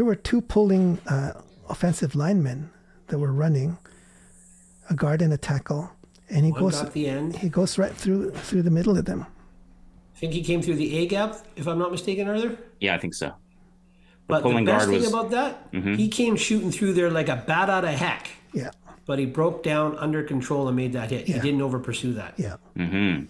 there were two pulling uh, offensive linemen that were running, a guard and a tackle, and he One goes got the end. he goes right through through the middle of them. I think he came through the A gap, if I'm not mistaken, Arthur. Yeah, I think so. But the best guard thing was- about that, mm-hmm. he came shooting through there like a bat out of heck. Yeah, But he broke down under control and made that hit. Yeah. He didn't over pursue that. yeah. hmm